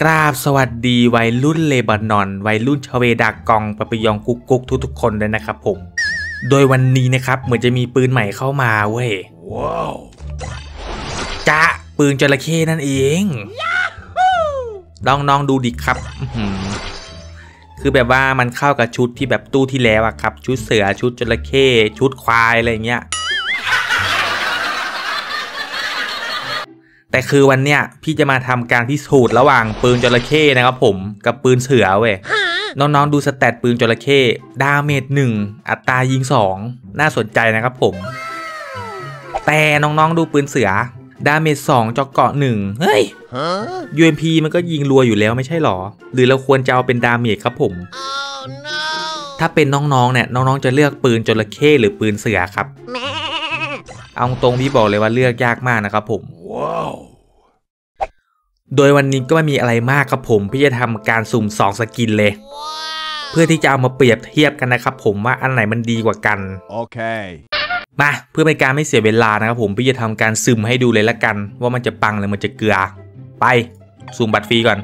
กราบสวัสดีวัยรุ่นเลบานอน วัยรุ่นชเวดากองปะปยองกุ๊กกุ๊กทุกๆคนเลยนะครับผม โดยวันนี้นะครับเหมือนจะมีปืนใหม่เข้ามาเว้ยว้าวจ้าปืนจระเข้นั่นเองลองน้องดูดิครับอื้อหือคือแบบว่ามันเข้ากับชุดที่แบบตู้ที่แล้วอะครับ ชุดเสือชุดจระเข้ชุดควายอะไรอย่างเงี้ย แต่คือวันเนี้ยพี่จะมาทำการพิสูจน์ระหว่างปืนจระเข้นะครับผมกับปืนเสือเว้ยน้องๆดู stat ปืนจระเข้ damage หนึ่งอัตรายิงสองน่าสนใจนะครับผม แต่น้องๆดูปืนเสือ damage สองเจาะเกราะหนึ่งเฮ้ยฮะ UMP มันก็ยิงรัวอยู่แล้วไม่ใช่หรอ หรือเราควรจะเอาเป็น damage ครับผมถ้าเป็นน้องๆเนี่ยน้องๆจะเลือกปืนจระเข้หรือปืนเสือครับ เอาตรงพี่บอกเลยว่าเลือกยากมากนะครับผม ว้าวโดยวันนี้ก็ไม่มีอะไรมากครับผมพี่จะทำการสุ่ม2สกินเลย เพื่อที่จะเอามาเปรียบเทียบกันนะครับผมว่าอันไหนมันดีกว่ากันโอเคมาเพื่อเป็นการไม่เสียเวลานะครับผมพี่จะทำการซึมให้ดูเลยละกัน ว่ามันจะปังหรือมันจะเกลือ ไปซูมบัตรฟรีก่อน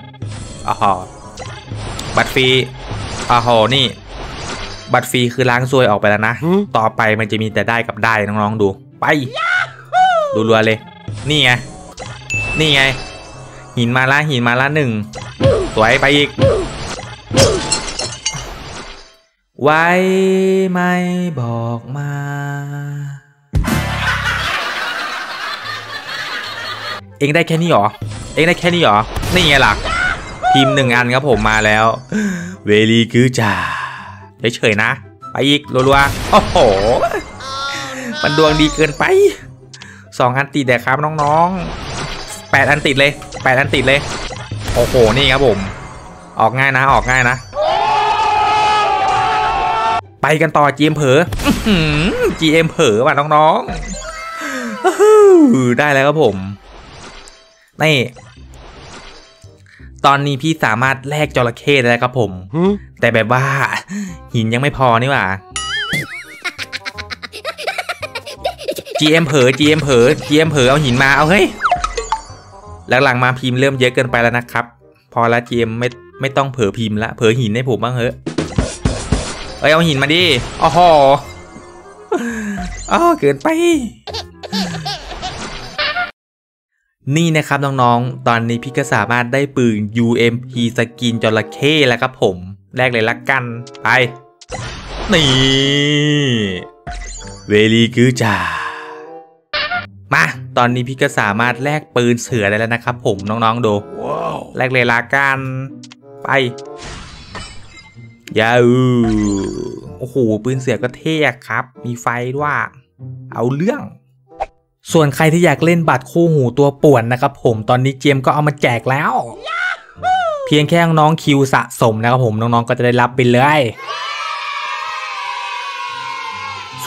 อ๋อบัตรฟรีอ๋อนี่ บัตรฟรีคือล้างซวยออกไปแล้วนะหืมต่อไปมันจะมีแต่ได้กับได้น้องๆดู ไปดูรัวเลย นี่ไง นี่ไง หินมาละหินมาละหนึ่ง สวยไปอีก ไว้ไม่บอกมา เองได้แค่นี้หรอ เองได้แค่นี้หรอ นี่ไงหล่ะพิมพ์หนึ่งอันครับผมมาแล้ว เวลีคือจ่าเฉยๆนะ ไปอีกรัวๆ โอ้โห มันดวงดีเกินไป สองอันติดแต่ครับน้องๆแปดอันติดเลยแปดอันติดเลย โอ้โห นี่ครับผม ออกง่ายนะ ออกง่ายนะ ไปกันต่อ GM เผลออื้อหือ GM เผลอว่ะน้องๆอื้อหือได้แล้วครับผม นี่ตอนนี้พี่สามารถแลกจระเข้ได้แล้วครับผมฮึแต่แบบว่าหินยังไม่พอนี่หว่า GM เผลอ GM เผลอ GM เผลอเอาหินมาเอาเฮ้ยหลังๆมาพิมพ์เริ่มเยอะเกินไปแล้วนะครับ พอละ GM ไม่ไม่ต้องเผลอพิมพ์ละเผลอหินให้ผมบ้างเถอะเอ้ยเอาหินมาดิอ๋อหอ๋อเกินไปนี่นะครับน้องๆ ตอนนี้พี่ก็สามารถได้ปืน UMP สกินจระเข้แล้วครับผม แรกเลยละกัน ไป นี่ เวลีคือจ่า มา ตอนนี้พี่ก็สามารถแลกปืนเสือได้แล้วนะครับผมน้องๆดูว้าวแรกเลยละกันไปยาวโอ้โห ปืนเสือก็เท่อะครับ มีไฟด้วยเอาเรื่อง ส่วนใครที่อยากเล่นบัตรคู่หูตัวป่วนนะครับผมตอนนี้เจมส์ก็เอามาแจกแล้ว เพียงแค่น้องๆคิวสะสมนะครับผมน้องๆก็จะได้รับไปเลย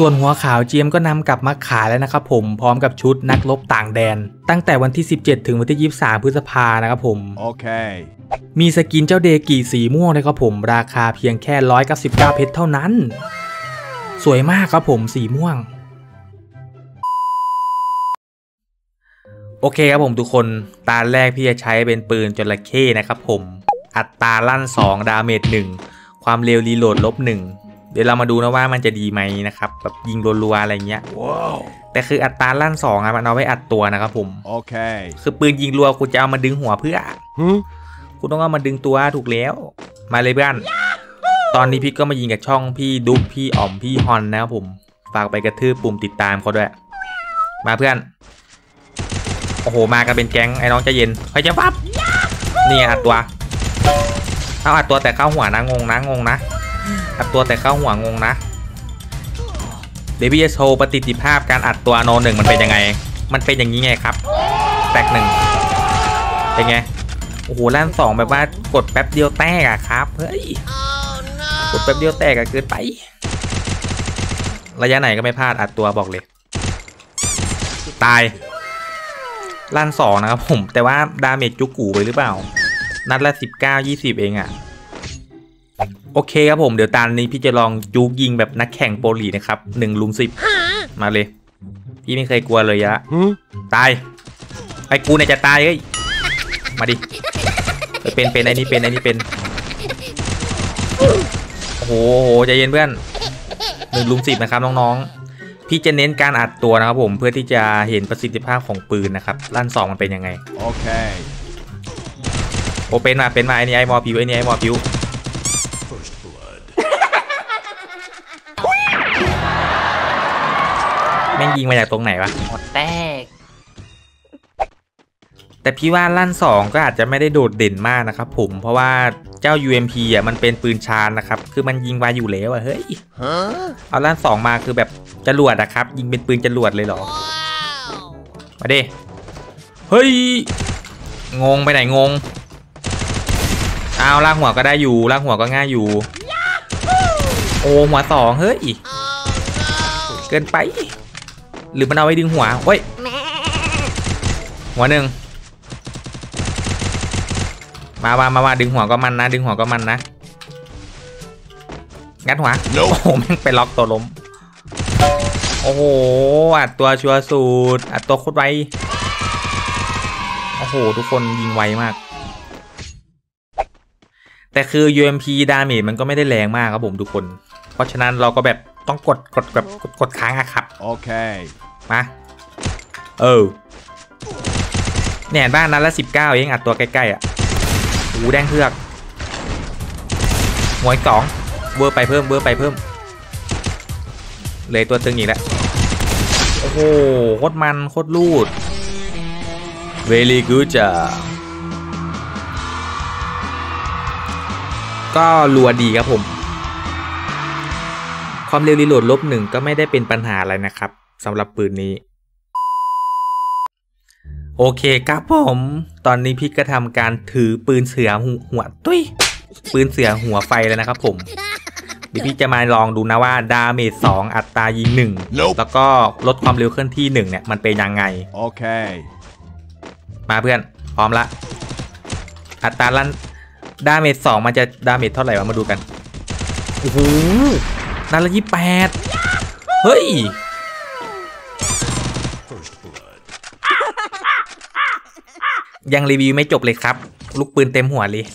ส่วนหัวขาวเจียมก็นำกลับมาขายแล้วนะครับผมพร้อมกับชุดนักรบต่างแดน ตั้งแต่วันที่ 17 ถึงวันที่ 23 พฤษภานะครับผมโอเคมี skin เจ้าเดกีสีม่วงนะครับผมราคาเพียงแค่199เพชรเท่านั้น สวยมากครับผมสีม่วงโอเคครับผมทุกคน ตาแรกพี่จะใช้เป็นปืนจระเข้นะครับผม อัตราลั่น 2 damage 1ความเร็ว reload ลบ1 เดี๋ยวเรามาดูนะว่ามันจะดีไหมนะครับแบบยิงรัวๆอะไรเงี้ยว้าวแต่คืออัตราลั่น2ครับมันเอาไว้อัดตัวนะครับผมโอเค คือปืนยิงรัวคุณจะเอามาดึงหัวเพื่อฮึคุณต้องเอามาดึงตัวถูกแล้ว มาเลยเพื่อนตอนนี้พี่ก็มายิงกับช่องพี่ดุ๊กพี่อ๋อมพี่ฮอนนะครับผมฝากไปกระทืบปุ่มติดตามเขาด้วย มาเพื่อน โอ้โห มากันเป็นแก๊งไอ้น้องใจเย็นไปจะฟับนี่ไงอัดตัวเอาอัดตัวแต่เข้าหัวนะงงนะงงนะ อัดตัวแต่เข้าหัวงงนะเดี๋ยวพี่จะโชว์ประสิทธิภาพการอัดตัวโนหนึ่งมันเป็นยังไง มันเป็นอย่างนี้ไงครับ แตกหนึ่งเป็นไง โอ้โหล้านสองแบบว่ากดแป๊บเดียวแตกอะครับ เฮ้ย กดแป๊บเดียวแตกอะเกินไป ระยะไหนก็ไม่พลาดอัดตัวบอกเลย ตายล้านสองนะครับผม แต่ว่าดาเมจจุกูไปหรือเปล่า นัดละสิบเก้ายี่สิบเองอะ โอเคครับผมเดี๋ยวตานนี้พี่จะลองจูกยิงแบบนักแข่งโปรลีนะครับหนึ่งลุมสิบมาเลย พี่ไม่เคยกลัวเลยยะฮึตายไอ้กูเนี่ยจะตายเฮ้ยมาดิเออเป็นเป็นไอ้นี่เป็นไอ้นี่เป็นโอ้โหใจเย็นเพื่อนหนึ่งลุมสิบนะครับน้องๆ พี่จะเน้นการอัดตัวนะครับผมเพื่อที่จะเห็นประสิทธิภาพของปืนนะครับลั่นสองมันเป็นยังไง Okay. โอเป็นมาเป็นมาไอ้นี่ไอ้มอผิวไอ้นี่ไอ้มอผิว ม่งยิงมาจากตรงไหนวะหมดแตก แต่พี่ว่าลั่น 2 ก็อาจจะไม่ได้โดดเด่นมากนะครับผมเพราะว่าเจ้า UMP อะมันเป็นปืนชาญนะครับ คือมันยิงไวอยู่แล้วอะเฮ้ย Huh? เอาลั่น 2 มาคือแบบจรวดอะครับ ยิงเป็นปืนจรวดเลยเหรอมาดิเฮ้ย งงไปไหนงงเอาลากหัวก็ได้อยู่ลากหัวก็ง่ายอยู่ โอ้หัวสองเฮ้ย เกินไป หรือมันเอาไว้ดึงหัวเฮ้ยหัวหนึ่งมามามามาดึงหัวก็มันนะ ดึงหัวก็มันนะ งัดหัวโอ้โหแม่งไปล็อกตัวล้ม โอ้โห อัดตัวชัวร์สูตรอัดตัวโคตรไว โอ้โห ทุกคนยิงไวมาก แต่คือ UMP ดาเมจมันก็ไม่ได้แรงมากครับผมทุกคน เพราะฉะนั้นเราก็แบบ ต้องกดกดแบบกดกดค้างอะครับ Okay. มา เออ เนี่ยเห็นบ้านนั้นละสิบเก้าเองอัดตัวใกล้ๆอะหูแดงเพือกหัวอีกสองเวอร์ไปเพิ่มเวอร์ไปเพิ่ม เลยตัวตึงอีกแล้ว โอ้โหโคตรมันโคตรลูด very good จ้ะก็รัวดีครับผม ความเร็ว reload ลบหนึ่งก็ไม่ได้เป็นปัญหาอะไรนะครับสำหรับปืนนี้ โอเคครับผม ตอนนี้พี่ก็ทำการถือปืนเสือหัวหัวตุ้ยปืนเสือหัวไฟแล้วนะครับผมเดี๋ยวพี่จะมาลองดูนะว่า damage สองอัตรายิงหนึ่ง Nope แล้วก็ลดความเร็วเคลื่อนที่หนึ่งเนี่ยมันเป็นยังไง Okay. มาเพื่อน พร้อมละ อัตราลั่น damage สองมันจะ damage เท่าไหร่วะมาดูกันโอ้โห นัดละยี่แปดเฮ้ย ยังรีวิวไม่จบเลยครับ ลูกปืนเต็มหัวเลย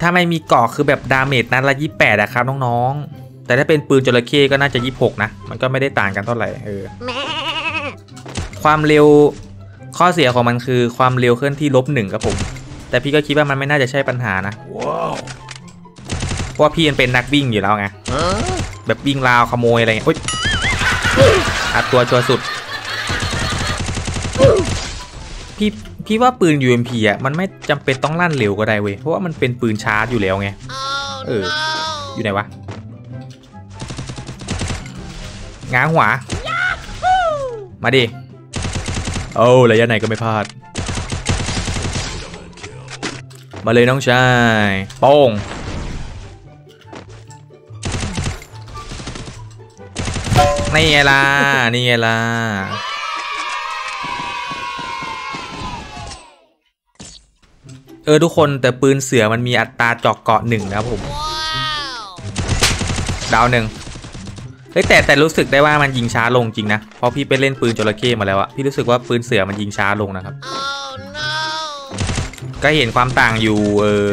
ถ้าไม่มีเกราะคือแบบ damage นัดละยี่แปดอะครับน้องๆ แต่ถ้าเป็นปืนจระเข้ก็น่าจะยี่หกนะ มันก็ไม่ได้ต่างกันเท่าไหร่เออ ความเร็วข้อเสียของมันคือความเร็วเคลื่อนที่ลบหนึ่งครับผม แต่พี่ก็คิดว่ามันไม่น่าจะใช่ปัญหานะ Whoa. เพราะว่าพี่มันเป็นนักวิ่งอยู่แล้วไง Huh? แบบวิ่งราวขโมยอะไรเงี้ยอุ๊ยอัดตัวชัวร์สุด พี่พี่ว่าปืน UMP อะมันไม่จำเป็นต้องลั่นเร็วก็ได้เว้ยเพราะว่ามันเป็นปืนชาร์จอยู่แล้วไงเอออยู่ไหนวะง้างหัวมาดิโอ้ระยะไหนก็ไม่พลาด มาเลยน้องชายโป้ง นี่ไงล่ะ นี่ไงล่ะ เออทุกคนแต่ปืนเสือมันมีอัตราเจอกเกาะหนึ่งนะผม ดาวหนึ่งเฮ้ยแต่แต่รู้สึกได้ว่ามันยิงช้าลงจริงนะ เพราะพี่ไปเล่นปืนจระเข้มาแล้วอะพี่รู้สึกว่าปืนเสือมันยิงช้าลงนะครับ ก็เห็นความต่างอยู่เออ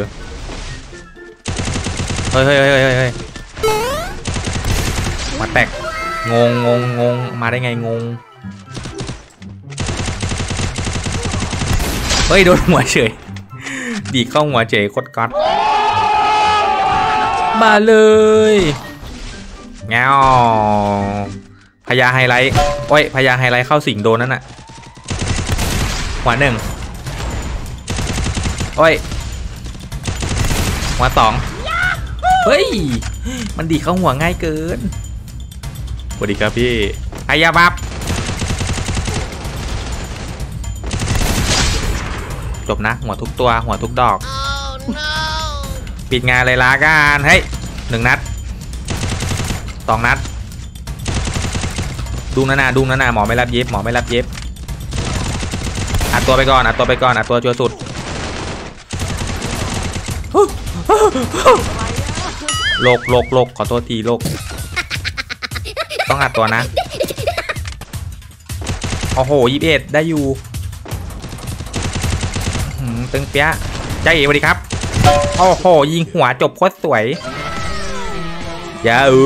เฮ้ยเฮ้ยเฮ้ยเฮ้ยมาแตก งงงงงงมาได้ไงงง เฮ้ย โดนหัวเฉย ดีเข้าหัวเฉยโคตรก๊อตมาเลยแงวพญาไฮไลท์ โอ้ยพญาไฮไลท์เข้าสิงโดนนั่นน่ะ หัวหนึ่งโอ้ย หัวสอง เฮ้ย มันดีเข้าหัวง่ายเกิน วัสดีครับพี่อายาบับจบนะ หัวทุกตัว หัวทุกดอก ปิดงานเลยละกันเฮ้ยหนึ่งนัดสองนัดดูนานาดูนานาหมอไม่รับเย็บหมอไม่รับเย็บอัดตัวไปก่อนอัดตัวไปก่อนอัดตัวชัวร์สุดโลกโลกโลกขอโทษทีโลก ต้องอัดตัวนะ โอ้โหยี่สิบเอ็ดได้อยู่หือตึงเปี้ยะใจเอ๋สวัสดีครับ โอ้โห ยิงหัวจบโคตรสวยยาอู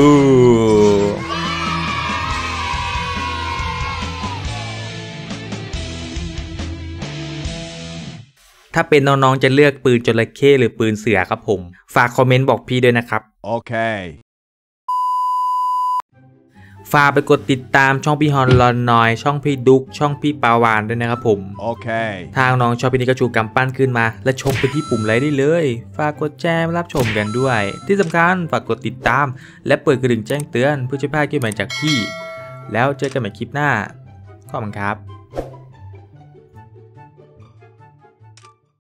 ถ้าเป็นน้องๆจะเลือกปืนจระเข้หรือปืนเสือครับผม ฝากคอมเมนต์บอกพี่ด้วยนะครับ Okay. ฝากไปกดติดตามช่องพี่ฮอนลอนนอย ช่องพี่ดุกช่องพี่ปาวานด้วยนะครับผม Okay. ทางน้องชอบพี่นี้ก็ชูกำปั้นขึ้นมา และชกไปที่ปุ่มไลค์ได้เลย ฝากกดแชร์รับชมกันด้วย ที่สำคัญฝากกดติดตาม และเปิดกระดิ่งแจ้งเตือนเพื่อจะไม่พลาดคลิปใหม่จากพี่ แล้วเจอกันใหม่คลิปหน้าขอบคุณครับ